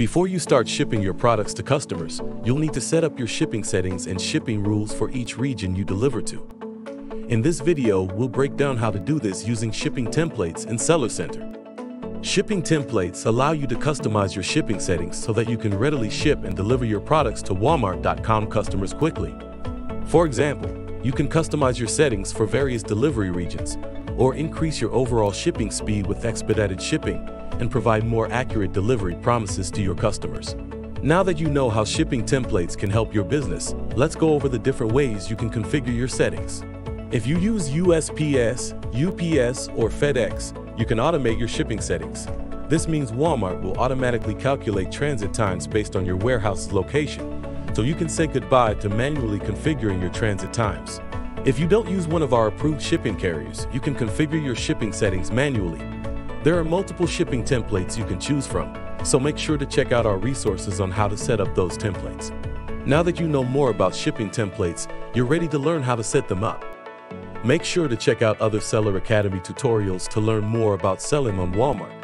Before you start shipping your products to customers, you'll need to set up your shipping settings and shipping rules for each region you deliver to. In this video, we'll break down how to do this using shipping templates in Seller Center. Shipping templates allow you to customize your shipping settings so that you can readily ship and deliver your products to Walmart.com customers quickly. For example, you can customize your settings for various delivery regions or increase your overall shipping speed with expedited shipping and provide more accurate delivery promises to your customers. Now that you know how shipping templates can help your business, let's go over the different ways you can configure your settings. If you use USPS, UPS, or FedEx, you can automate your shipping settings. This means Walmart will automatically calculate transit times based on your warehouse's location, so you can say goodbye to manually configuring your transit times. If you don't use one of our approved shipping carriers, you can configure your shipping settings manually. There are multiple shipping templates you can choose from, so make sure to check out our resources on how to set up those templates. Now that you know more about shipping templates, you're ready to learn how to set them up. Make sure to check out other Seller Academy tutorials to learn more about selling on Walmart.